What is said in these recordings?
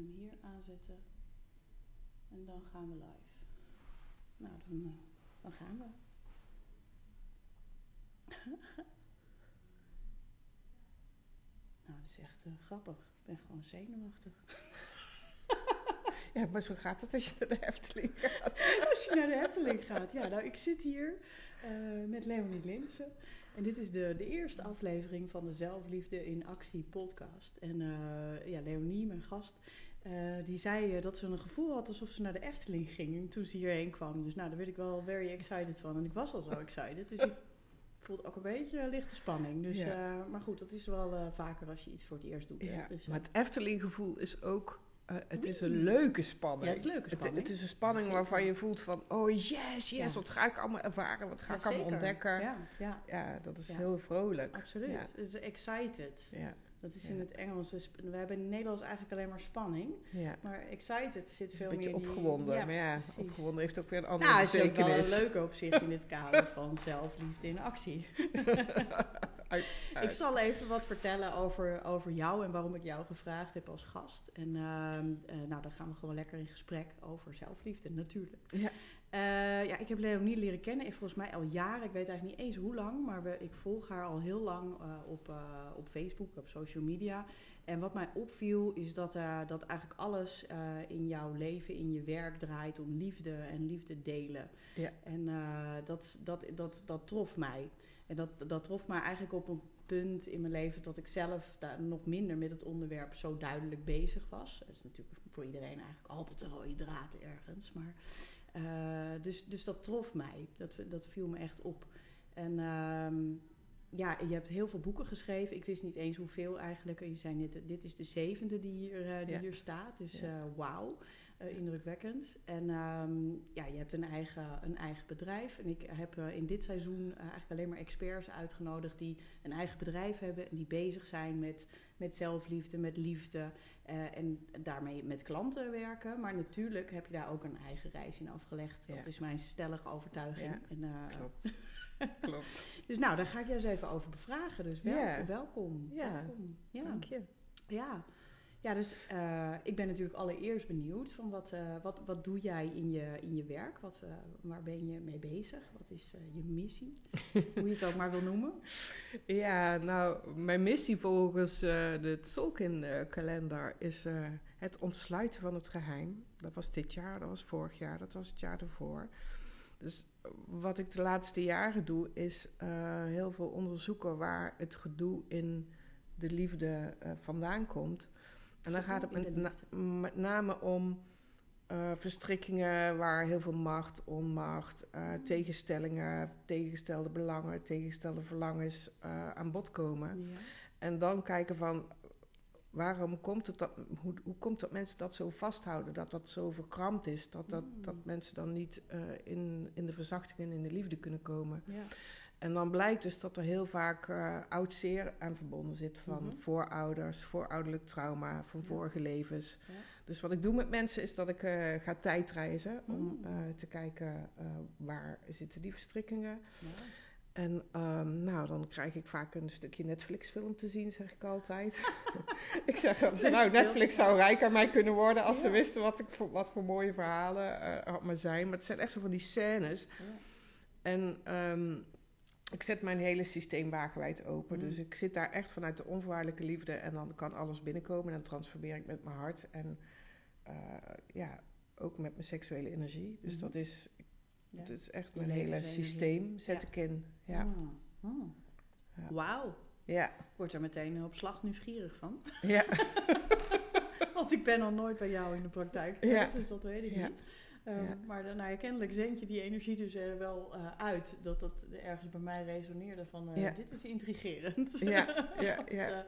hem hier aanzetten. En dan gaan we live. Nou, dan, eh, dan gaan we. nou, dat is echt eh, grappig. Ik ben gewoon zenuwachtig. Ja, maar zo gaat het als je naar de Efteling gaat. Als je naar de Efteling gaat. Ja, nou, ik zit hier eh, met Leonie Linsen. En dit is de, de eerste aflevering van de Zelfliefde in Actie podcast. En ja, Leonie, mijn gast, eh, die zei eh, dat ze een gevoel had alsof ze naar de Efteling ging toen ze hierheen kwam. Dus nou, daar werd ik wel very excited van. En ik was al zo excited. Dus ik voelde ook een beetje lichte spanning. Dus, Ja. eh, maar goed, dat is wel vaker als je iets voor het eerst doet. Ja, Dus, maar het Efteling-gevoel is ook... het is een leuke spanning. Ja, het is een leuke spanning. Het, is een spanning Zeker. waarvan je voelt van... Oh yes, yes, Ja. wat ga ik allemaal ervaren? Wat ga ik allemaal ontdekken? Ja, Ja, ja, dat is heel vrolijk. absoluut. Het is excited. Ja, Dat is Ja. in het Engels. dus We hebben in het Nederlands eigenlijk alleen maar spanning. ja. Maar excited zit veel een beetje meer die- opgewonden. Ja, maar ja, precies. opgewonden heeft ook weer een andere Nou, het is ook wel een betekenis. leuke op zich in het kader van zelfliefde in actie. Uit- Ik zal even wat vertellen over, over jou en waarom ik jou gevraagd heb als gast. En ehm, eh, nou, dan gaan we gewoon lekker in gesprek over zelfliefde natuurlijk. Ja. Eh, ja, ik heb Leonie leren kennen, ik volgens mij al jaren. Ik weet eigenlijk niet eens hoe lang, maar we, ik volg haar al heel lang eh, op, eh, op Facebook, op social media. En wat mij opviel is dat, dat eigenlijk alles in jouw leven, in je werk draait om liefde en liefde delen. Ja. En dat, dat, dat, dat trof mij. En dat, dat trof mij eigenlijk op een punt in mijn leven dat ik zelf daar nog minder met het onderwerp zo duidelijk bezig was. Dat is natuurlijk voor iedereen eigenlijk altijd een rode draad ergens. Maar, eh, dus, dus dat trof mij. Dat, dat viel me echt op. En ehm, ja, je hebt heel veel boeken geschreven. Ik wist niet eens hoeveel eigenlijk. Je zei net, dit is de zevende die hier, eh, die Ja. hier staat. Dus Ja. eh, wauw, eh, indrukwekkend. En ehm, ja, je hebt een eigen, een eigen bedrijf. En ik heb eh, in dit seizoen eh, eigenlijk alleen maar experts uitgenodigd... die een eigen bedrijf hebben en die bezig zijn met, met zelfliefde, met liefde... en daarmee met klanten werken. Maar natuurlijk heb je daar ook een eigen reis in afgelegd. Ja. Dat is mijn stellige overtuiging. Ja, En, Klopt. Klopt. dus nou, daar ga ik je eens even over bevragen. Dus wel, welkom. Ja, welkom. Ja. Dank je. Ja, ja dus eh, ik ben natuurlijk allereerst benieuwd van wat, eh, wat, wat doe jij in je, in je werk? Wat, eh, waar ben je mee bezig? Wat is je missie? Hoe je het ook maar wil noemen. Ja, nou, mijn missie volgens de Tolkien-kalender is het ontsluiten van het geheim. Dat was dit jaar, dat was vorig jaar, dat was het jaar ervoor. Dus wat ik de laatste jaren doe, is heel veel onderzoeken waar het gedoe in de liefde vandaan komt. En dan gaat het met, na- met name om eh, verstrikkingen waar heel veel macht, onmacht, eh, tegenstellingen, tegengestelde belangen, tegengestelde verlangens eh, aan bod komen. Ja. En dan kijken van waarom komt het dat, hoe, hoe komt dat mensen dat zo vasthouden, dat dat zo verkrampt is, dat, dat, Mm. dat mensen dan niet in, in de verzachting en in de liefde kunnen komen. Ja. En dan blijkt dus dat er heel vaak eh oud zeer aan verbonden zit van Mhm. voorouders, voorouderlijk trauma, van Ja. vorige levens. Ja. Dus wat ik doe met mensen is dat ik eh, ga tijdreizen om Mm. eh, te kijken waar zitten die verstrikkingen. Ja. En ehm, nou, dan krijg ik vaak een stukje Netflix-film te zien, zeg ik altijd. ik zeg, nou. Netflix zou rijk aan mij kunnen worden als ze wisten wat, ik voor, wat voor mooie verhalen had maar zijn. Maar het zijn echt zo van die scènes. En ehm, ik zet mijn hele systeem wagenwijd open. Mm. Dus ik zit daar echt vanuit de onvoorwaardelijke liefde. En dan kan alles binnenkomen. En dan transformeer ik met mijn hart. En eh, ja, ook met mijn seksuele energie. Dus Mhm. dat is, Ja. dat is echt mijn hele systeem. Zet Ja. ik in. Ja. Mm. Ja. Wauw. Ja. Ik word er meteen op slag nieuwsgierig van. Ja. Want ik ben nog nooit bij jou in de praktijk dus dat weet ik niet. Ehm, Ja. Maar dan, nou, ja, kennelijk zend je die energie dus er wel eh, uit. Dat dat ergens bij mij resoneerde van, eh, Ja. dit is intrigerend. Ja, ja, ja. eh,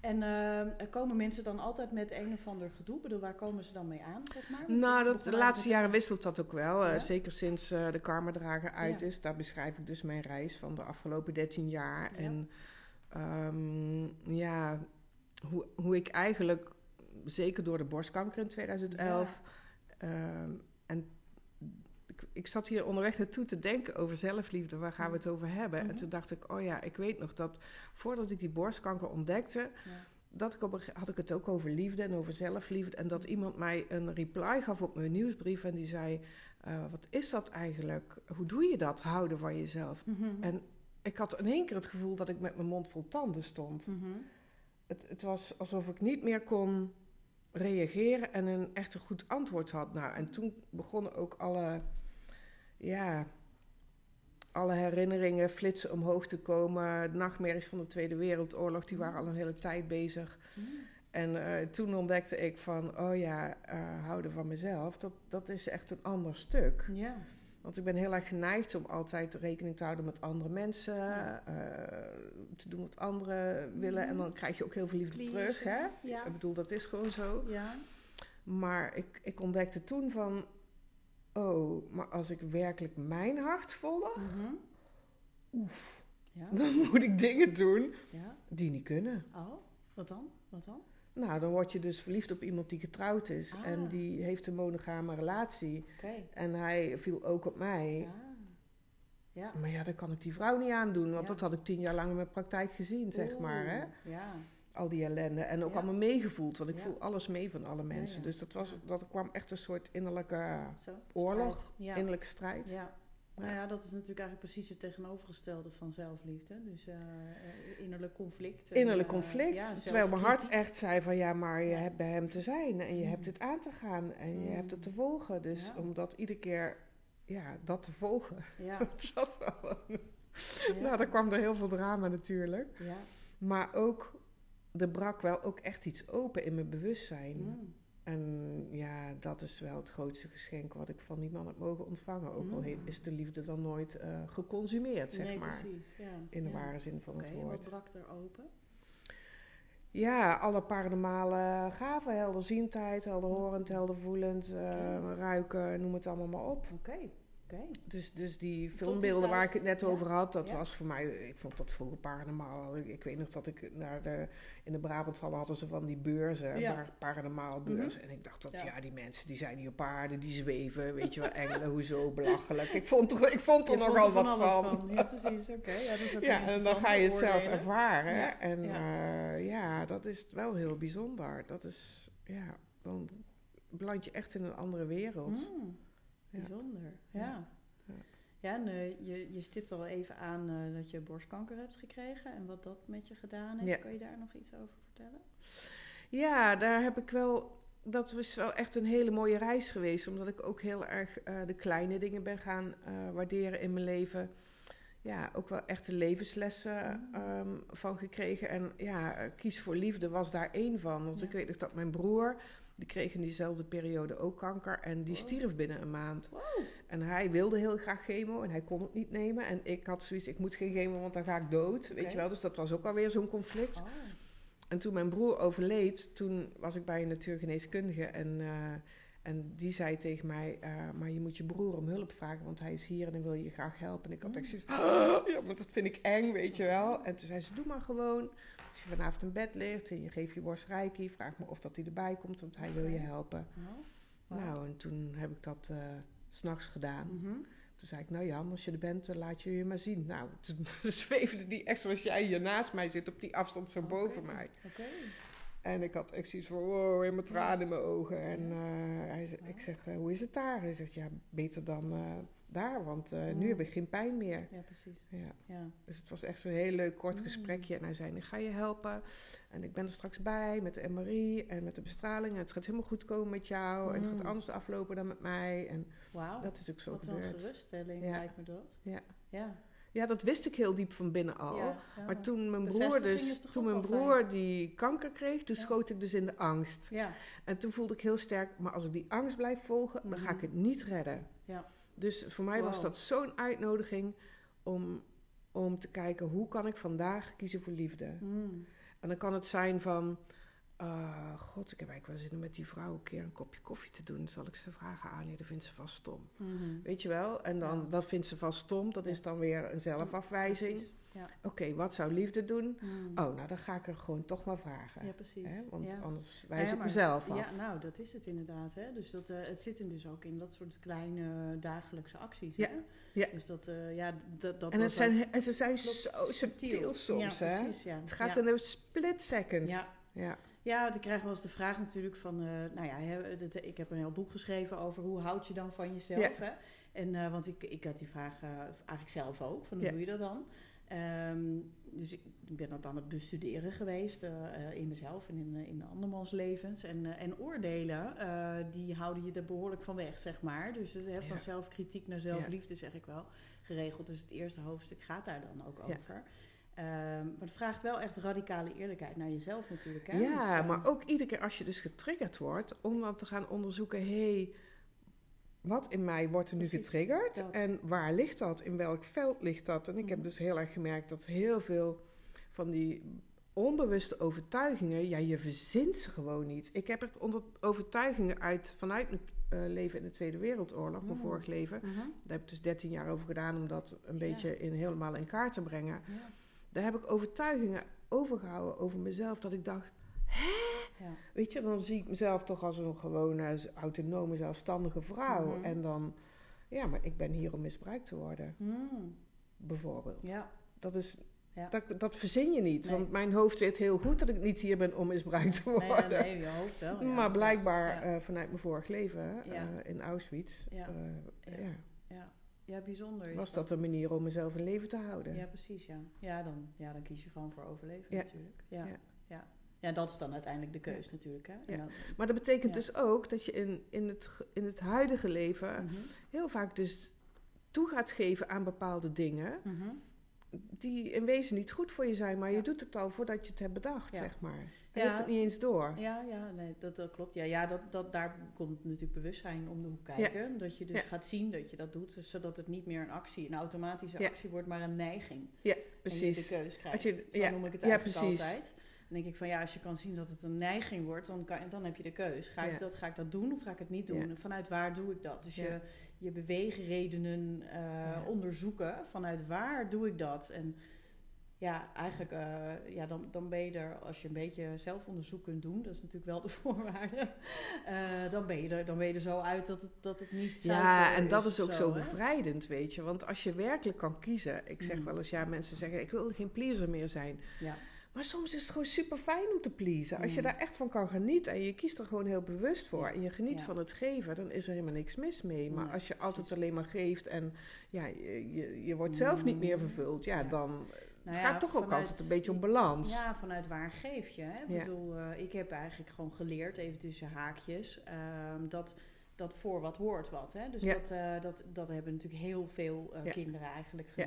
en ehm, komen mensen dan altijd met een of ander gedoe? Bedoel, waar komen ze dan mee aan, zeg maar? Nou, dat, de laatste jaren wisselt dat ook wel. eh, zeker sinds eh, de karmadrager uit is. Daar beschrijf ik dus mijn reis van de afgelopen 13 jaar. Ja. En ehm, ja, hoe, hoe ik eigenlijk, zeker door de borstkanker in 2011... ehm, en ik, ik zat hier onderweg naartoe te denken over zelfliefde. Waar gaan we het over hebben? Mhm. En toen dacht ik, oh ja, ik weet nog dat voordat ik die borstkanker ontdekte... Ja. dat ik op een, ge- had ik het ook over liefde en over zelfliefde. En dat iemand mij een reply gaf op mijn nieuwsbrief en die zei: eh, Wat is dat eigenlijk? Hoe doe je dat, houden van jezelf? Mhm. En ik had in één keer het gevoel dat ik met mijn mond vol tanden stond. Mhm. Het, het was alsof ik niet meer kon reageren en een echt een goed antwoord had. Nou, en toen begonnen ook alle, ja, alle herinneringen flitsen omhoog te komen. De nachtmerries van de Tweede Wereldoorlog, die waren al een hele tijd bezig. Mhm. En eh, toen ontdekte ik van, oh ja, eh, houden van mezelf, dat, dat is echt een ander stuk. Ja. Want ik ben heel erg geneigd om altijd rekening te houden met andere mensen, Ja. eh, te doen wat anderen willen. En dan krijg je ook heel veel liefde terug, hè? Ja. Ik bedoel, dat is gewoon zo. Ja. Maar ik, ik ontdekte toen van, oh, maar als ik werkelijk mijn hart volg, Mhm. oef, Ja. dan moet ik dingen doen Ja. die niet kunnen. Oh, wat dan? Wat dan? Nou, dan word je dus verliefd op iemand die getrouwd is Ah. en die heeft een monogame relatie. En hij viel ook op mij. Ja. Ja. Maar ja, dan kan ik die vrouw niet aandoen, want Ja. dat had ik tien jaar lang in mijn praktijk gezien, zeg maar. Hè? Ja. Al die ellende. En ook allemaal meegevoeld, want ik voel alles mee van alle mensen. Dus dat, was, dat kwam echt een soort innerlijke Zo. oorlog, Strijd. Innerlijke strijd. Ja. Nou ja, dat is natuurlijk eigenlijk precies het tegenovergestelde van zelfliefde. Dus eh, innerlijk conflict. en, Innerlijk eh, conflict. ja, terwijl mijn hart echt zei van ja, maar je Ja. hebt bij hem te zijn en je Mm. hebt het aan te gaan en je hebt het te volgen. Dus Ja. om dat iedere keer, ja, dat te volgen. Ja. dat was wel... Nou, daar kwam er heel veel drama natuurlijk. Ja. Maar ook, er brak wel ook echt iets open in mijn bewustzijn. Mm. En ja, dat is wel het grootste geschenk wat ik van die man heb mogen ontvangen. Ook al Mm. is de liefde dan nooit eh, geconsumeerd, zeg nee, maar. precies. Ja. In de ja. ware zin van het en wat woord. brak er open? Ja, alle paranormale gaven, helderziendheid, helderhorend, heldervoelend, eh, Oké. ruiken, noem het allemaal maar op. Oké, Dus, dus die die filmbeelden waar ik het net ja, over had, dat ja. was voor mij, ik vond dat vroeger paranormaal. Ik, ik weet nog dat ik naar de, in de Brabanthallen hadden ze van die beurzen, Ja. par- paranormaal beurs. En ik dacht dat, Ja. die mensen die zijn hier op aarde, die zweven, weet je wel, engelen, hoezo, belachelijk. Ik vond er, ik vond er Je nogal vond er wat van. Ja, precies. Oké, ja, dat is ook Ja, een en dan ga je het zelf ervaren. En ja. ja. dat is wel heel bijzonder. Dat is, ja, dan beland je echt in een andere wereld. Mm. Bijzonder, ja. Ja. En eh, je, je stipt al even aan eh, dat je borstkanker hebt gekregen en wat dat met je gedaan heeft. Ja. Kan je daar nog iets over vertellen? Ja, daar heb ik wel. Dat was wel echt een hele mooie reis geweest. Omdat ik ook heel erg eh, de kleine dingen ben gaan waarderen in mijn leven. Ja, ook wel echte levenslessen Mm. ehm, van gekregen. En ja, kies voor liefde was daar één van. Want Ja. ik weet nog dat mijn broer, die kreeg in diezelfde periode ook kanker. En die Wow. stierf binnen een maand. Wow. En hij wilde heel graag chemo en hij kon het niet nemen. En ik had zoiets, ik moet geen chemo, want dan ga ik dood. Weet je wel, dus dat was ook alweer zo'n conflict. Oh. En toen mijn broer overleed, toen was ik bij een natuurgeneeskundige. En, eh, en die zei tegen mij, eh, maar je moet je broer om hulp vragen, want hij is hier en dan wil je graag helpen. En ik had echt zoiets van, "Ah, ja, maar dat vind ik eng, weet je wel. En toen zei ze, doe maar gewoon. Als je vanavond in bed ligt en je geeft je borst reiki, vraag me of dat hij erbij komt, want hij wil je helpen. Wow. Nou, en toen heb ik dat s s'nachts gedaan. Mhm. Toen zei ik, nou Jan, als je er bent, dan laat je je maar zien. Nou, toen zweefde die echt zoals jij hier naast mij zit, op die afstand zo boven mij. En ik had echt zoiets van, wow, in mijn tranen in mijn ogen. En eh, hij, ik zeg, eh, hoe is het daar? Hij zegt, ja, beter dan daar, want eh, nu Mm. heb ik geen pijn meer. Ja, precies. Ja. Ja. Dus het was echt zo'n heel leuk kort Mm. gesprekje. En hij zei, ik ga je helpen. En ik ben er straks bij met de MRI en met de bestraling. En het gaat helemaal goed komen met jou. En het gaat Mm. anders aflopen dan met mij. En Wauw. dat is ook zo Wat een gebeurd. geruststelling Ja. lijkt me dat. Ja. Ja. Ja, dat wist ik heel diep van binnen al. Ja. Maar toen mijn broer, dus, toen mijn broer die kanker kreeg, toen schoot ik dus in de angst. Ja. En toen voelde ik heel sterk, maar als ik die angst blijf volgen, dan ga ik Mhm. het niet redden. Ja. Dus voor mij was dat zo'n uitnodiging om, om te kijken hoe kan ik vandaag kiezen voor liefde. Mm. En dan kan het zijn van, ah, god, ik heb eigenlijk wel zin om met die vrouw een keer een kopje koffie te doen. Zal ik ze vragen aan, ja, dat vindt ze vast stom. Mhm. Weet je wel? En dan, Ja. dat vindt ze vast stom, dat is dan weer een zelfafwijzing. Ja. Oké, wat zou liefde doen? Mm. Oh, nou dan ga ik er gewoon toch maar vragen. Ja, precies. Hè? Want ja. anders wijs ik mezelf af. Ja, nou, dat is het inderdaad. Hè? Dus dat, eh, het zit hem dus ook in dat soort kleine dagelijkse acties. Ja, Hè? ja. Dus dat, eh, ja, dat, dat en, het zijn, en ze zijn zo subtiel soms, ja, hè? precies, ja. Het gaat in een split second. Ja, ja. Ja, want ik krijg wel eens de vraag natuurlijk van, eh, nou ja, ik heb een heel boek geschreven over hoe houd je dan van jezelf, hè? En, eh, want ik, ik had die vraag eh, eigenlijk zelf ook, van hoe Ja. doe je dat dan? Ehm, dus ik ben dat aan het bestuderen geweest in mezelf en in, in andermans levens. En, en oordelen, die houden je er behoorlijk van weg, zeg maar. Dus hè, van Ja. zelfkritiek naar zelfliefde, zeg ik wel, geregeld. Dus het eerste hoofdstuk gaat daar dan ook over. Ehm, maar het vraagt wel echt radicale eerlijkheid naar jezelf natuurlijk. Hè? Ja, Dus, eh, maar ook iedere keer als je dus getriggerd wordt, om dan te gaan onderzoeken, hé, hey, wat in mij wordt er nu Precies, getriggerd dat. en waar ligt dat, in welk veld ligt dat? En ik heb Mhm. dus heel erg gemerkt dat heel veel van die onbewuste overtuigingen, ja, je verzint ze gewoon niet. Ik heb echt onder overtuigingen uit, vanuit mijn eh, leven in de Tweede Wereldoorlog, mijn Mhm. vorig leven. mhm. Daar heb ik dus 13 jaar over gedaan om dat een Ja. beetje in, helemaal in kaart te brengen. Ja. Daar heb ik overtuigingen overgehouden over mezelf dat ik dacht, Ja. Weet je, dan zie ik mezelf toch als een gewone, autonome, zelfstandige vrouw. Mhm. En dan, ja, maar ik ben hier om misbruikt te worden, Mm, bijvoorbeeld. ja. Dat is, Ja. dat, dat verzin je niet. Nee. Want mijn hoofd weet heel goed dat ik niet hier ben om misbruikt te worden. nee, nee, je hoofd wel. ja. Maar blijkbaar eh, vanuit mijn vorig leven eh, in Auschwitz, Ja. eh, Ja. Ja, bijzonder. is was dat een manier om mezelf in leven te houden. Ja, precies, ja. Ja dan, ja, dan kies je gewoon voor overleven Ja. natuurlijk. Ja. Ja. Ja. Ja. dat is dan uiteindelijk de keus natuurlijk, hè. Dan- Maar dat betekent dus ook dat je in, in, het, in het huidige leven Mhm. heel vaak dus toe gaat geven aan bepaalde dingen. Mhm. Die in wezen niet goed voor je zijn, maar je doet het al voordat je het hebt bedacht, Ja. zeg maar. Je hebt het niet eens door. Ja, ja, nee, dat, dat klopt. Ja, ja dat, dat, daar komt natuurlijk bewustzijn om de hoek kijken. Dat je dus gaat zien dat je dat doet, dus zodat het niet meer een actie, een automatische actie wordt, maar een neiging. Ja, En je de precies. keus krijgt. Je- Zo ja, noem ik het eigenlijk precies. altijd. Dan denk ik van ja, als je kan zien dat het een neiging wordt, dan, kan, dan heb je de keus. Ga, Ja. ik dat, ga ik dat doen of ga ik het niet doen? Ja. En vanuit waar doe ik dat? Dus Ja. je, je beweegredenen eh, Ja. onderzoeken. Vanuit waar doe ik dat? En ja, eigenlijk eh, ja, dan, dan ben je er, als je een beetje zelfonderzoek kunt doen, dat is natuurlijk wel de voorwaarde, eh, dan, ben je er, dan ben je er zo uit dat het, dat het niet Ja, en dat is ook zo hè? bevrijdend, weet je. Want als je werkelijk kan kiezen... Ik zeg Mhm. wel eens, ja, mensen zeggen... ik wil geen pleaser meer zijn. Ja. Maar soms is het gewoon super fijn om te pleasen. Als je Mhm. daar echt van kan genieten en je kiest er gewoon heel bewust voor... En je geniet Ja. van het geven, dan is er helemaal niks mis mee. Maar Nee, als je altijd precies. alleen maar geeft en ja, je, je, je wordt zelf niet meer Mhm. vervuld... ja, Ja. dan... Nou het ja, gaat toch ook altijd een beetje om balans. Ja, vanuit waar geef je. Hè? Ik bedoel, eh, ik heb eigenlijk gewoon geleerd, even tussen haakjes, ehm, dat, dat voor wat hoort wat. Hè? Dus Ja. dat, eh, dat, dat hebben natuurlijk heel veel eh, Ja. kinderen eigenlijk Ja.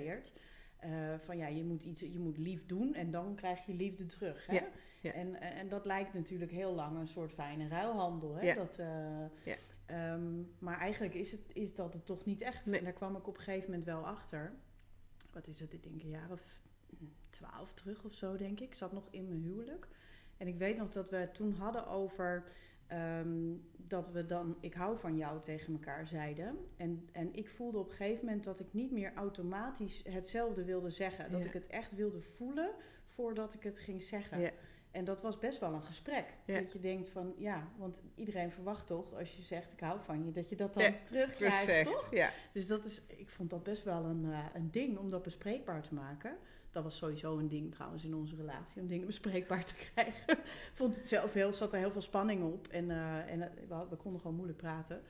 Eh, van ja, je moet, iets, je moet lief doen en dan krijg je liefde terug. Hè? Ja. Ja. En, en dat lijkt natuurlijk heel lang een soort fijne ruilhandel. Hè? Ja. Dat, eh, Ja. ehm, maar eigenlijk is, het, is dat het toch niet echt. Nee. En daar kwam ik op een gegeven moment wel achter. Wat is het, ik denk een jaar of twaalf terug of zo, denk ik. Ik zat nog in mijn huwelijk. En ik weet nog dat we het toen hadden over ehm, dat we dan ik hou van jou tegen elkaar zeiden. En, en ik voelde op een gegeven moment dat ik niet meer automatisch hetzelfde wilde zeggen. Dat Ja. ik het echt wilde voelen voordat ik het ging zeggen. Ja. En dat was best wel een gesprek. Ja. Dat je denkt van ja, want iedereen verwacht toch als je zegt ik hou van je, dat je dat dan Ja, terugkrijgt, Terug toch? ja. Dus dat is, ik vond dat best wel een, eh, een ding om dat bespreekbaar te maken. Dat was sowieso een ding trouwens in onze relatie, om dingen bespreekbaar te krijgen. Vond het zelf heel, zat er heel veel spanning op en, eh, en eh, we, konden gewoon moeilijk praten.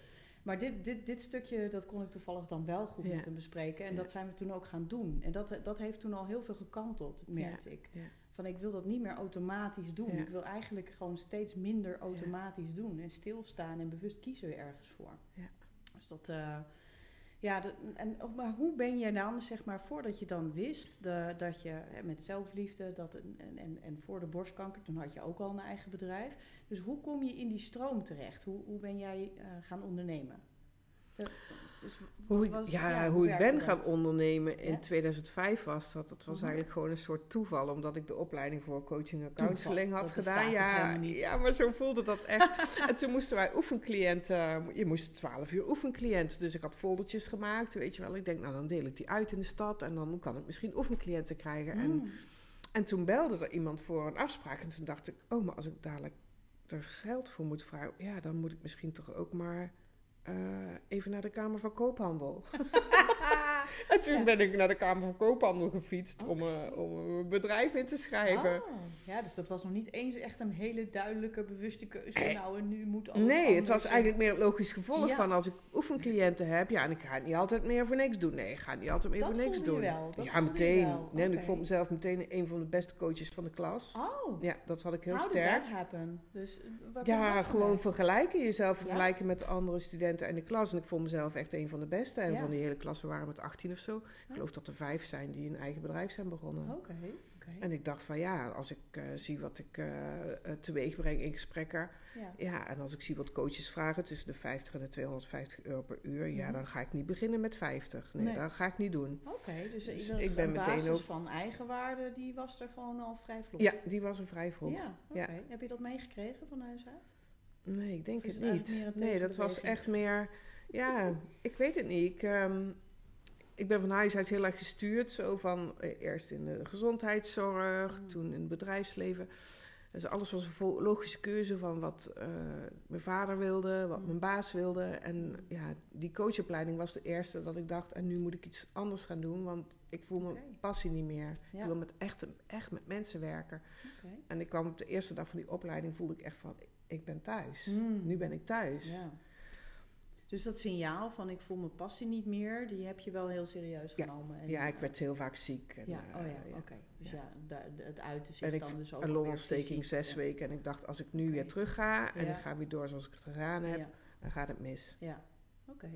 Maar dit, dit, dit stukje, dat kon ik toevallig dan wel goed Ja. met hem bespreken. En Ja. dat zijn we toen ook gaan doen. En dat, dat heeft toen al heel veel gekanteld, merkte ik. Van ik wil dat niet meer automatisch doen. Ik wil eigenlijk gewoon steeds minder automatisch doen. En stilstaan en bewust kiezen we ergens voor. Ja. Dus dat... eh, ja, en, maar hoe ben je dan, zeg maar, voordat je dan wist dat je met zelfliefde dat, en, en, en voor de borstkanker, toen had je ook al een eigen bedrijf. Dus hoe kom je in die stroom terecht? Hoe, hoe ben jij eh, gaan ondernemen? Dus Hoe ik, was- ja, hoe hoe ik ben gaan ondernemen in Ja? 2005 was dat. Dat was Mhm. eigenlijk gewoon een soort toeval, omdat ik de opleiding voor coaching en counseling Toeval, had gedaan. Ja, ja, maar zo voelde dat echt. en toen moesten wij oefencliënten, je moest 12 uur oefencliënt. Dus ik had foldertjes gemaakt, weet je wel. Ik denk, nou dan deel ik die uit in de stad en dan kan ik misschien oefencliënten krijgen. En, Mm. en toen belde er iemand voor een afspraak en toen dacht ik, oh, maar als ik dadelijk er geld voor moet vragen, ja, dan moet ik misschien toch ook maar eh, even naar de Kamer van Koophandel. En toen ben ik naar de Kamer van Koophandel gefietst om, eh, om een bedrijf in te schrijven. Oh, ja, dus dat was nog niet eens echt een hele duidelijke, bewuste keuze. van, Nou, en nu moet alles Nee, het was en- eigenlijk meer het logisch gevolg Ja. van als ik oefencliënten heb. Ja, en ik ga het niet altijd meer voor niks doen. Nee, ik ga het niet altijd meer Dat voor niks doen. wel, dat ja, meteen. wel, Nee, ik vond mezelf meteen een van de beste coaches van de klas. Oh, Ja, dat had ik heel how sterk. that happen? Dus, eh, kwam Ja, dat gewoon vergelijken. Jezelf Ja? vergelijken met de andere studenten in de klas. En ik vond mezelf echt een van de beste. En Ja. van die hele klas, waren met 18 of zo. Ik geloof dat er vijf zijn die een eigen bedrijf zijn begonnen. Oké. En ik dacht van ja, als ik eh, zie wat ik eh, teweeg breng in gesprekken. Ja. Ja, en als ik zie wat coaches vragen tussen de 50 en de 250 euro per uur. Ja, Mhm. dan ga ik niet beginnen met 50. Nee, Nee. dat ga ik niet doen. Oké, dus, Dus ik ben een meteen basis ook- van eigenwaarde, die was er gewoon al vrij vlot. Ja, die was een vrij vroeg. Ja. Heb je dat meegekregen van huis uit? Nee, ik denk het niet. Nee, dat was echt meer. Ja, ik weet het niet. Ik, ehm, ik ben van huis uit heel erg gestuurd. Zo van eh, eerst in de gezondheidszorg, Mm. toen in het bedrijfsleven. Dus alles was een logische keuze van wat eh, mijn vader wilde, wat Mm. mijn baas wilde. En ja, die coachopleiding was de eerste dat ik dacht, en nu moet ik iets anders gaan doen, want ik voel mijn passie niet meer. Ja. Ik wil met echt, echt met mensen werken. En ik kwam op de eerste dag van die opleiding, voelde ik echt van, ik, ik ben thuis. Mm. Nu ben ik thuis. Ja. Dus dat signaal van ik voel mijn passie niet meer, die heb je wel heel serieus Ja. genomen. En, Ja, ik eh, werd heel vaak ziek. En, Ja, eh, oh ja, oké. Dus Ja. ja, het uiten zich En ik dan dus ook Een longontsteking zes Ja. weken. En ik dacht, als ik nu weer terug ga en Ja. ik ga weer door zoals ik het gedaan heb, Ja, dan gaat het mis. ja. oké.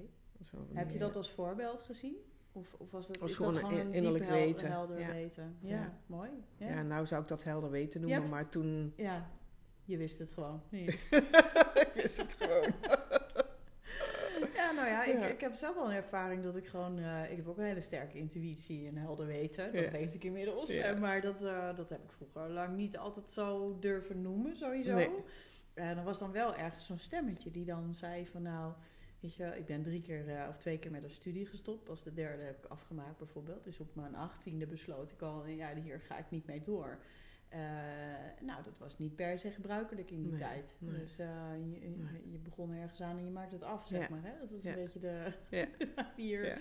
Heb je dat als voorbeeld gezien? Of, of was dat, Was is gewoon dat een gewoon een in- innerlijk weten. helder Ja. weten? Ja, Ja. mooi. Ja. Ja, Ja. nou zou ik dat helder weten noemen, Ja. maar toen... je wist het gewoon. Ja, ik wist het gewoon. ja nou ja, ik, ik heb zelf wel een ervaring dat ik gewoon... eh, ik heb ook een hele sterke intuïtie en helder weten. Dat weet ik inmiddels. Eh, maar dat, eh, dat heb ik vroeger lang niet altijd zo durven noemen, sowieso. Nee. En er was dan wel ergens zo'n stemmetje die dan zei van nou... Weet je, ik ben drie keer of twee keer met een studie gestopt. Pas de derde heb ik afgemaakt bijvoorbeeld. Dus op mijn achttiende besloot ik al, ja, hier ga ik niet mee door. Eh, nou, dat was niet per se gebruikelijk in die Nee, tijd. nee. Dus eh, je, je- Nee. je begon ergens aan en je maakt het af, zeg Ja. maar. Hè? Dat was Ja. een beetje de Ja. Ja.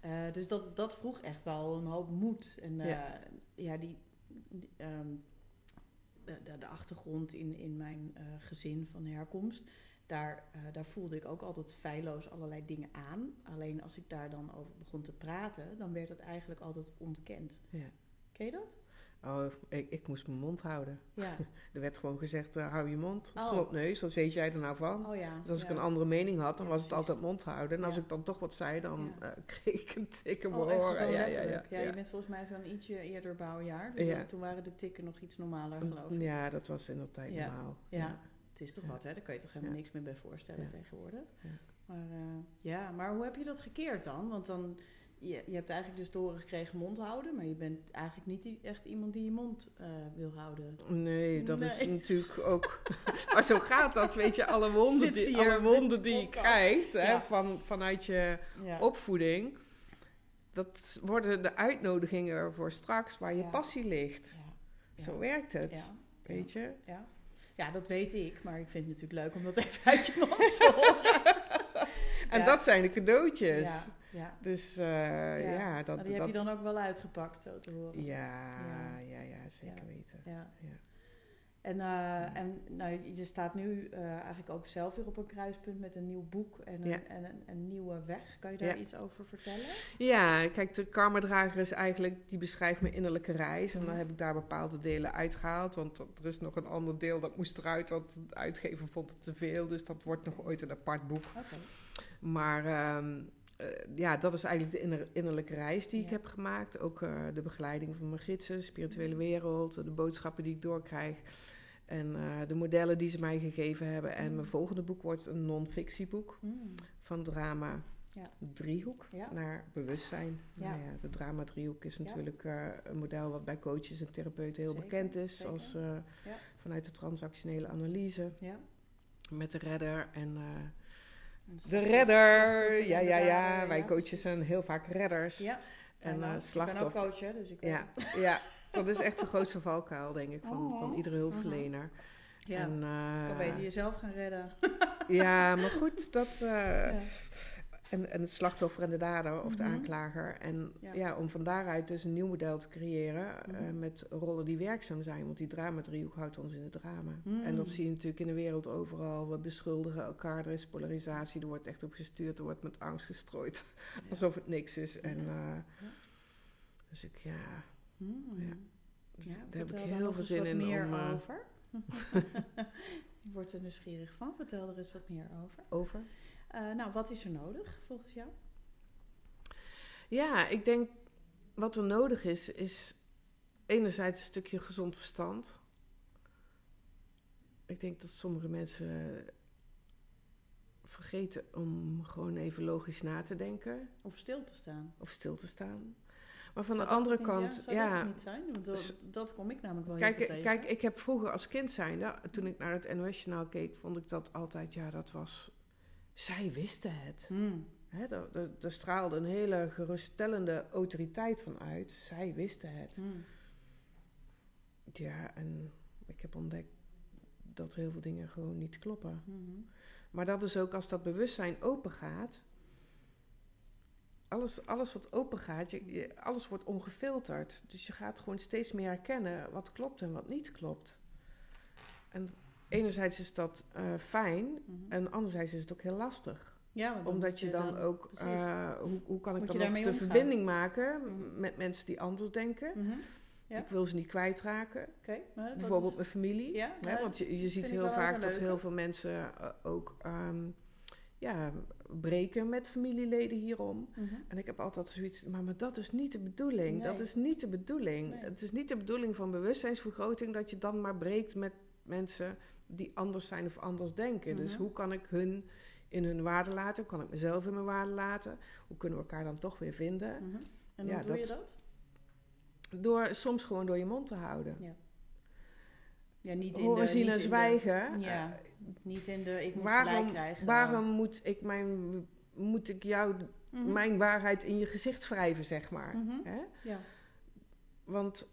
Eh, dus dat, dat vroeg echt wel een hoop moed. En Ja. die, die, ehm, de, de, de achtergrond in, in mijn gezin van herkomst, daar, daar voelde ik ook altijd feilloos allerlei dingen aan. Alleen als ik daar dan over begon te praten, dan werd het eigenlijk altijd ontkend. Ja. Ken je dat? Oh, ik, ik moest mijn mond houden. Ja. Er werd gewoon gezegd, eh, hou je mond, Oh. slotneus, wat weet jij er nou van? Oh ja. Dus als ik een andere mening had, dan was het altijd mond houden. En als ik dan toch wat zei, dan eh, kreeg ik een tik mijn Oh, Ja, ja, ja, je bent volgens mij van ietsje eerder bouwjaar. Dus toen waren de tikken nog iets normaler, geloof ik. Ja, dat was in dat tijd Ja. normaal. Ja. Het is toch wat, hè? Daar kan je toch helemaal niks meer bij voorstellen tegenwoordig. Ja. Maar, eh, ja, maar hoe heb je dat gekeerd dan? Want dan, je, je hebt eigenlijk dus te horen gekregen mond houden, maar je bent eigenlijk niet echt iemand die je mond eh, wil houden. Nee, dat is natuurlijk ook. maar zo gaat dat, weet je, alle wonden Zit die, alle wonden de die je krijgt hè, van, vanuit je Ja. opvoeding. Dat worden de uitnodigingen voor straks waar je Ja. passie ligt. Zo werkt het, Ja. weet je. Ja. ja, dat weet ik, maar ik vind het natuurlijk leuk om dat even uit je mond te horen. En dat zijn de cadeautjes. Ja, ja. Dus eh, ja. dat... Maar die heb je dan ook wel uitgepakt, zo te horen. ja, Ja. ja, ja, zeker weten. Ja. Ja. En, eh, en nou, je staat nu eh, eigenlijk ook zelf weer op een kruispunt met een nieuw boek en een, Ja. en een, een nieuwe weg. Kan je daar Ja. iets over vertellen? Ja, kijk, de karmadrager is eigenlijk, die beschrijft mijn innerlijke reis. En dan Mhm. heb ik daar bepaalde delen uitgehaald. Want er is nog een ander deel dat moest eruit, want de uitgever vond het te veel. Dus dat wordt nog ooit een apart boek. Maar ehm, eh, ja, dat is eigenlijk de inner- innerlijke reis die ik heb gemaakt. Ook eh, de begeleiding van mijn gidsen, spirituele wereld, de boodschappen die ik doorkrijg. En eh, de modellen die ze mij gegeven hebben. En Mhm. mijn volgende boek wordt een non-fictieboek Mm. van drama Ja. driehoek Ja. naar bewustzijn. Ja. Nou ja, de drama driehoek is natuurlijk een model wat bij coaches en therapeuten heel Zeker, bekend is. zeker. Als. Vanuit de transactionele analyse Ja. met de redder en En de slachtoffer- redder. slachtoffer Ja, ja, ja. Wij coaches zijn heel vaak redders. Ja. En I know. eh Ik ben ook slachtoffer. coach, hè, dus ik Ja, ja, dat is echt de grootste valkuil, denk ik, van, Oh. van iedere hulpverlener. Ja. En, eh, kan beter jezelf gaan redden. ja, maar goed, dat. eh, Ja. En, en het slachtoffer en de dader of de Mhm. aanklager. En Ja. ja. om van daaruit dus een nieuw model te creëren eh, Mhm. met rollen die werkzaam zijn. Want die drama-driehoek houdt ons in het drama. Mhm. En dat zie je natuurlijk in de wereld overal. We beschuldigen elkaar, er is polarisatie, er wordt echt op gestuurd, er wordt met angst gestrooid. Ja. Alsof het niks is. En, eh, Ja. Dus ik, ja. Ja. dus daar heb ik heel veel zin in meer om... eh, over. ik word er nieuwsgierig van. Vertel er eens wat meer over. over. Eh, nou, wat is er nodig volgens jou? Ja, ik denk wat er nodig is, is enerzijds een stukje gezond verstand. Ik denk dat sommige mensen vergeten om gewoon even logisch na te denken Of stil te staan? of stil te staan. Maar van de andere kant, zou ja. dat niet zijn? Want dat, Dus- dat kom ik namelijk wel Kijk, veel tegen. kijk, ik heb vroeger als kind zijnde, toen ik naar het NOS-journaal keek, vond ik dat altijd, ja, dat was... Zij wisten het. Hmm. Er, er, er straalde een hele geruststellende autoriteit van uit. Zij wisten het. Hmm. Ja, en ik heb ontdekt dat heel veel dingen gewoon niet kloppen. Mhm. Maar dat is ook als dat bewustzijn open gaat. Alles, alles wat open gaat, je, je- alles wordt ongefilterd. Dus je gaat gewoon steeds meer herkennen wat klopt en wat niet klopt. En enerzijds is dat eh, fijn, Mhm. en anderzijds is het ook heel lastig. Ja, Omdat je dan ook, eh, hoe, hoe kan ik Moet dan de verbinding maken met mensen die anders denken? Mhm. Ja. Ik wil ze niet kwijtraken. Dat Bijvoorbeeld is- mijn familie. Ja, Hè, ja, want je, je ziet heel vaak dat heel veel mensen eh, ook ehm, ja, breken met familieleden hierom. Mhm. En ik heb altijd zoiets, maar, maar dat is niet de bedoeling. Dat is niet de bedoeling. Nee. Het is niet de bedoeling van bewustzijnsvergroting dat je dan maar breekt met mensen die anders zijn of anders denken. Dus Mhm. hoe kan ik hun in hun waarde laten? Hoe kan ik mezelf in mijn waarde laten? Hoe kunnen we elkaar dan toch weer vinden? Mhm. En Ja, hoe doe je dat- dat? Door soms gewoon door je mond te houden. Ja, niet in Horen de, zien niet en de- zwijgen. ja, niet in de ik moet waarom, gelijk krijgen. waarom moet ik, mijn, moet ik jou Mhm. mijn waarheid in je gezicht wrijven, zeg maar? Mhm. Hè? Ja. Want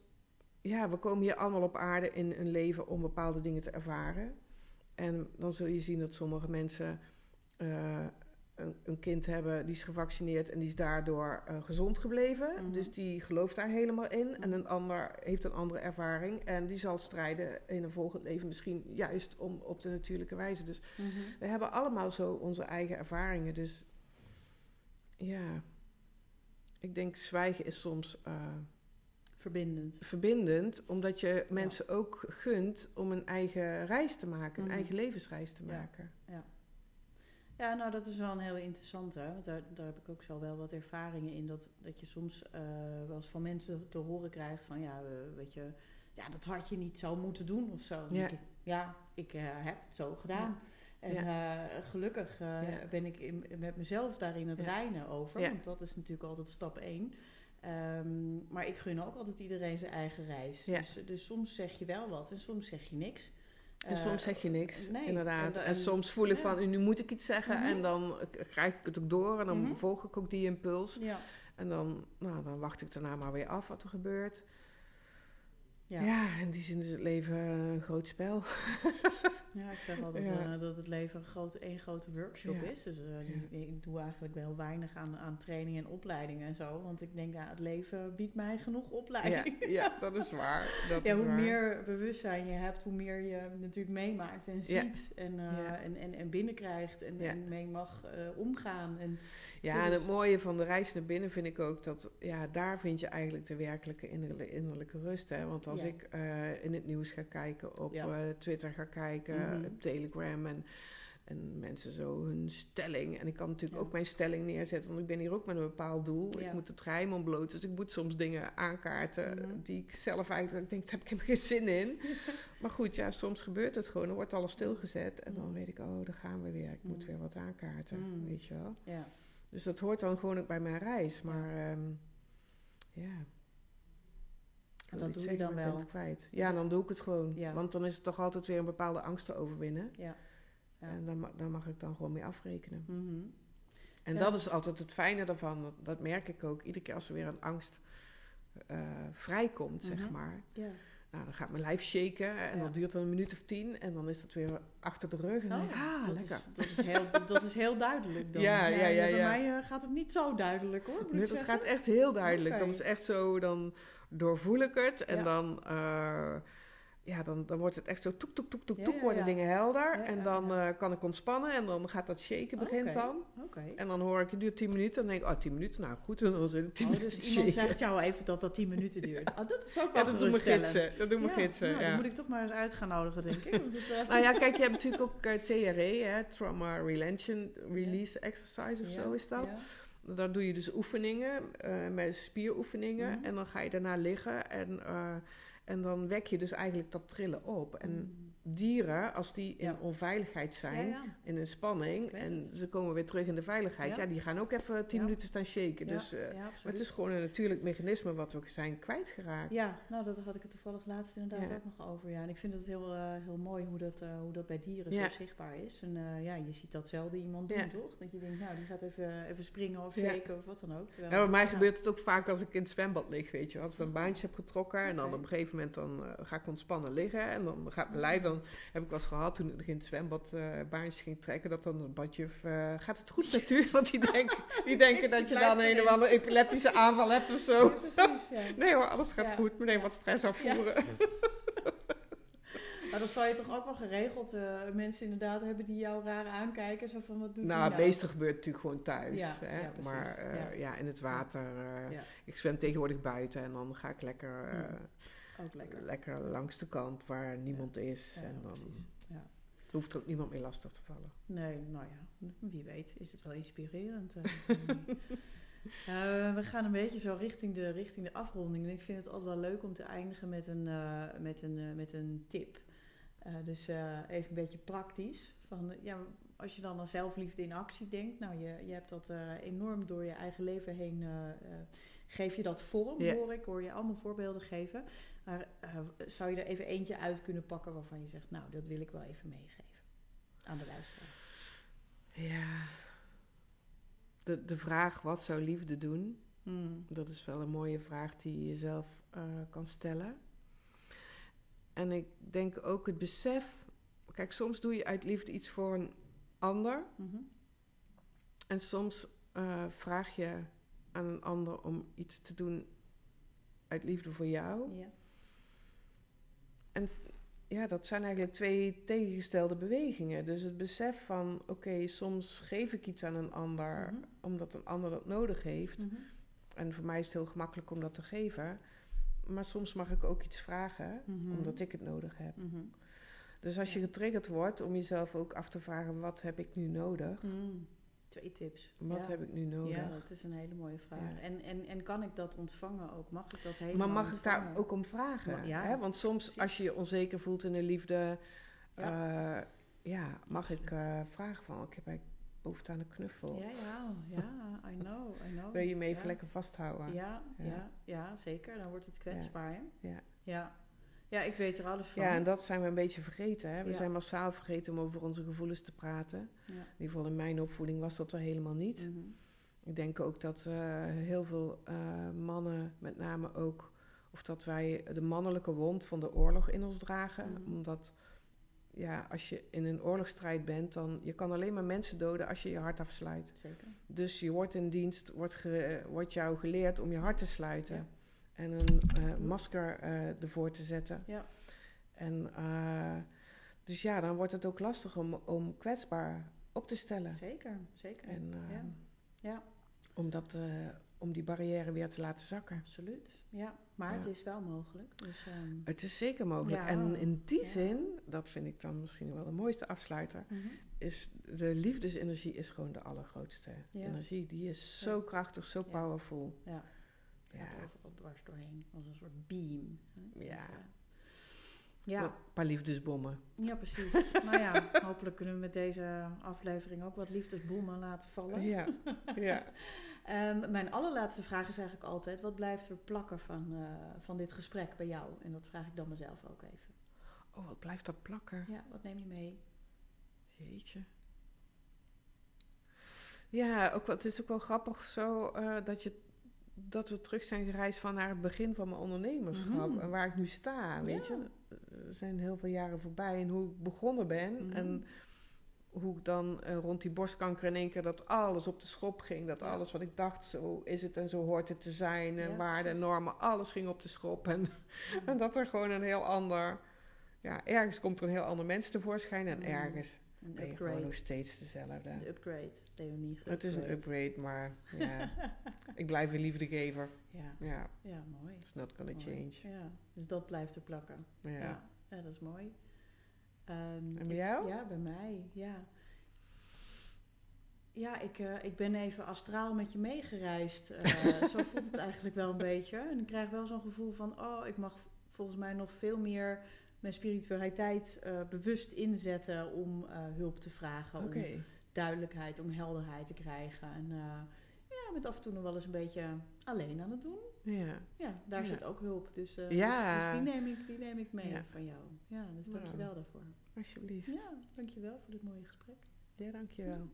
ja, we komen hier allemaal op aarde in een leven om bepaalde dingen te ervaren. En dan zul je zien dat sommige mensen eh, een, een kind hebben die is gevaccineerd en die is daardoor eh, gezond gebleven. Mhm. Dus die gelooft daar helemaal in. En een ander heeft een andere ervaring en die zal strijden in een volgend leven misschien juist om, op de natuurlijke wijze. Dus Mhm. we hebben allemaal zo onze eigen ervaringen. Dus ja, ik denk zwijgen is soms eh, Verbindend. verbindend, omdat je mensen ook gunt om een eigen reis te maken, een Mhm. eigen levensreis te Ja. maken. Ja, nou dat is wel een heel interessante. Want daar, daar heb ik ook zo wel wat ervaringen in. Dat, dat je soms eh, wel eens van mensen te horen krijgt van ja, weet je, ja, dat had je niet zo moeten doen of zo. Ja. ik, ja, ik eh, heb het zo gedaan. En eh, gelukkig ben ik in, met mezelf daarin het reinen over. Want dat is natuurlijk altijd stap één. Ehm, maar ik gun ook altijd iedereen zijn eigen reis. Dus, dus soms zeg je wel wat en soms zeg je niks. En Eh, soms zeg je niks, nee. inderdaad. En- soms voel ik ja. van, nu moet ik iets zeggen. Mhm. En dan krijg ik het ook door en dan Mhm. volg ik ook die impuls. Ja. En dan, nou, dan wacht ik daarna maar weer af wat er gebeurt. Ja. Ja, in die zin is het leven een groot spel. Ja, ik zeg altijd Ja. eh, dat het leven een grote, één grote workshop Ja. is. Dus eh, ik doe eigenlijk wel weinig aan, aan training en opleidingen en zo. Want ik denk, ja, het leven biedt mij genoeg opleiding. ja, dat is waar. Dat Ja, is hoe waar. meer bewustzijn je hebt, hoe meer je natuurlijk meemaakt en ziet. En, eh, en, en, en binnenkrijgt en, en mee mag omgaan. En, Ja, en het mooie van de reis naar binnen vind ik ook dat, ja, daar vind je eigenlijk de werkelijke innerlijke, innerlijke rust. Hè? Want als ik in het nieuws ga kijken, op Twitter ga kijken, Mhm. op Telegram en, en mensen zo hun stelling. En ik kan natuurlijk Ja. ook mijn stelling neerzetten, want ik ben hier ook met een bepaald doel. Ja. Ik moet het geheim ontbloten, dus ik moet soms dingen aankaarten Mhm. die ik zelf eigenlijk denk, daar heb ik helemaal geen zin in. maar goed, ja, soms gebeurt het gewoon, dan wordt alles stilgezet en dan Mhm. weet ik, oh, daar gaan we weer. Ik moet weer wat aankaarten, weet je wel. ja. Dus dat hoort dan gewoon ook bij mijn reis. Maar ehm, ja. En dat doe je dan wel. het kwijt. Ja, dan doe ik het gewoon. Ja. Want dan is het toch altijd weer een bepaalde angst te overwinnen. Ja. Ja. En daar mag ik dan gewoon mee afrekenen. Mhm. En Ja. dat is altijd het fijne daarvan. Dat, dat merk ik ook. Iedere keer als er weer een angst eh, vrijkomt, zeg Mhm. maar. ja. Nou, dan gaat mijn lijf shaken en Ja. dat duurt dan een minuut of tien. En dan is het weer achter de rug. En dan Oh, ah, dat lekker. Is, dat, is heel, dat is heel duidelijk dan. Ja, ja, ja, Bij ja. mij eh, gaat het niet zo duidelijk hoor, moet Nee, dat gaat echt heel duidelijk. Dat is echt zo, dan doorvoel ik het. En Ja. dan, eh, ja, dan, dan wordt het echt zo toek, toek, toek, toek, toek, worden dingen helder. En dan eh, kan ik ontspannen en dan gaat dat shaken begint dan. En dan hoor ik, het duurt 10 minuten. En dan denk ik, oh, 10 minuten, nou goed. En dan het 10 Oh, minuten dus iemand shaken. zegt jou even dat dat 10 minuten duurt. Oh, dat is ook wel Ja, dat doen mijn geruststellend. gidsen. Dat doen mijn gidsen, nou, ja. Dan moet ik toch maar eens uit gaan nodigen, denk ik. Want het, eh, Nou ja, kijk, je hebt natuurlijk ook TRE, hè, Trauma Relention Release Exercise of zo is dat. Daar doe je dus oefeningen, eh, met spieroefeningen. Mhm. En dan ga je daarna liggen en, eh, en dan wek je dus eigenlijk dat trillen op. En Mm. Dieren, als die in Ja. onveiligheid zijn, Ja, ja. in een spanning, en ze komen weer terug in de veiligheid, ja, die gaan ook even tien minuten staan shaken. Dus, eh, maar het is gewoon een natuurlijk mechanisme wat we zijn kwijtgeraakt. Ja, nou, dat had ik het toevallig laatst inderdaad ook nog over. Ja. En ik vind het heel, eh, heel mooi hoe dat, eh, hoe dat bij dieren zo zichtbaar is. En ja, je ziet dat zelden iemand doen, toch? Dat je denkt, nou, die gaat even, even springen of shaken of wat dan ook. Terwijl, Ja, bij mij gebeurt het ook vaak als ik in het zwembad lig, weet je. Als ik dan baantjes heb getrokken en dan op een gegeven moment dan, ga ik ontspannen liggen. En dan gaat mijn lijf, dan heb ik wel eens gehad toen ik nog in het zwembad eh baantjes ging trekken, dat dan een badje, eh, gaat het goed met u? Want die denken, die denken dat je dan een of erin. andere epileptische aanval hebt of zo. Ja, precies, ja. Nee hoor, alles gaat goed. Meteen wat stress afvoeren. Maar dan zou je toch ook wel geregeld eh, mensen inderdaad hebben die jou raar aankijken. Zo van, wat doet Nou, het nou? meeste gebeurt natuurlijk gewoon thuis. Ja, hè? ja, maar Ja. ja. in het water. Ik zwem tegenwoordig buiten en dan ga ik lekker. Ook lekker. lekker langs de kant waar niemand is. Ja, en dan. Ja. hoeft er ook niemand meer lastig te vallen. Nee, nou ja, wie weet is het wel inspirerend. eh. We gaan een beetje zo richting de, richting de afronding. En ik vind het altijd wel leuk om te eindigen met een, eh, met een, eh, met een tip. Dus even een beetje praktisch. Van, ja, als je dan aan zelfliefde in actie denkt, nou je, je hebt dat enorm door je eigen leven heen, geef je dat vorm, hoor ik, hoor je allemaal voorbeelden geven. Maar eh, zou je er even eentje uit kunnen pakken waarvan je zegt, nou dat wil ik wel even meegeven aan de luisteraar. Ja. De, de vraag wat zou liefde doen? Mm. Dat is wel een mooie vraag die je jezelf eh, kan stellen. En ik denk ook het besef. Kijk, soms doe je uit liefde iets voor een ander. Mhm. En soms eh, vraag je aan een ander om iets te doen uit liefde voor jou. Ja. En ja, dat zijn eigenlijk twee tegengestelde bewegingen. Dus het besef van, oké, soms geef ik iets aan een ander Mhm. omdat een ander dat nodig heeft. Mhm. En voor mij is het heel gemakkelijk om dat te geven. Maar soms mag ik ook iets vragen Mhm. omdat ik het nodig heb. Dus als je getriggerd wordt om jezelf ook af te vragen, wat heb ik nu nodig? Twee tips. Wat ja. heb ik nu nodig? Ja, dat is een hele mooie vraag. Ja. En, en, en kan ik dat ontvangen ook? Mag ik dat helemaal Maar mag ik daar ook om vragen? Maar ja, hè? Want soms precies. als je je onzeker voelt in de liefde, Ja. ja, ja mag ik eh, vragen van, ik heb eigenlijk behoefte aan een knuffel. Ja, ja, ja, I know, I know. Wil je me even ja. lekker vasthouden? Ja, ja. Ja. Ja, zeker. Dan wordt het kwetsbaar, hè? Ja. Ja. Ja, ik weet er alles van. Ja, en dat zijn we een beetje vergeten. Hè? We Ja. zijn massaal vergeten om over onze gevoelens te praten. Ja. In ieder geval in mijn opvoeding was dat er helemaal niet. Mhm. Ik denk ook dat eh, heel veel eh, mannen, met name ook, of dat wij de mannelijke wond van de oorlog in ons dragen. Mhm. Omdat, ja, als je in een oorlogsstrijd bent, dan je kan alleen maar mensen doden als je je hart afsluit. Zeker. Dus je wordt in dienst, wordt, ge- wordt jou geleerd om je hart te sluiten. Ja. En een eh, masker eh, ervoor te zetten. Ja. En eh, dus ja, dan wordt het ook lastig om, om kwetsbaar op te stellen. Zeker, zeker. En Ja. Ja. om, dat, om die barrière weer te laten zakken. Absoluut. Ja, maar Ja. het is wel mogelijk. Dus, ehm, Het is zeker mogelijk. Ja. En in die zin, dat vind ik dan misschien wel de mooiste afsluiter, mhm. is de liefdesenergie is gewoon de allergrootste energie. Die is zo krachtig, zo powerful. Ja. Ja. Overal dwars doorheen. Als een soort beam. hè. Ja. Eh, ja. Een paar liefdesbommen. Ja, precies. nou ja, hopelijk kunnen we met deze aflevering ook wat liefdesbommen laten vallen. Ja, ja. Ehm, mijn allerlaatste vraag is eigenlijk altijd: wat blijft er plakken van, eh, van dit gesprek bij jou? En dat vraag ik dan mezelf ook even. Oh, wat blijft dat plakken? Ja, wat neem je mee? Jeetje. Ja, ook, het is ook wel grappig zo eh, dat je dat we terug zijn gereisd van naar het begin van mijn ondernemerschap Mhm. en waar ik nu sta. Weet Ja. je, er zijn heel veel jaren voorbij en hoe ik begonnen ben Mhm. en hoe ik dan eh, rond die borstkanker in één keer dat alles op de schop ging. Dat Ja. alles wat ik dacht, zo is het en zo hoort het te zijn. En Ja, waarden en normen, alles ging op de schop. En, en dat er gewoon een heel ander... Ja, ergens komt er een heel ander mens tevoorschijn en Mhm. ergens Een ben je gewoon upgrade. nog steeds dezelfde. Een upgrade. Leonie. Het is een upgrade. upgrade, maar ja, ik blijf een liefdegever. Ja, Ja, ja mooi. it's not gonna Mooi. change. Ja, dus dat blijft er plakken. Ja. Ja, ja dat is mooi. Ehm, En bij jou? Ja, bij mij, ja. Ja, ik, eh, ik ben even astraal met je meegereisd. Eh, zo voelt het eigenlijk wel een beetje. En ik krijg wel zo'n gevoel van, oh, ik mag volgens mij nog veel meer mijn spiritualiteit eh, bewust inzetten om eh, hulp te vragen. Om duidelijkheid, om helderheid te krijgen. En eh, ja, ben af en toe nog wel eens een beetje alleen aan het doen. Ja. Ja, daar Ja. zit ook hulp. Dus, Ja. dus, dus die, neem ik, die neem ik mee Ja. van jou. Ja, dus Nou. dankjewel daarvoor. Alsjeblieft. Ja, dankjewel voor dit mooie gesprek. Ja, dankjewel.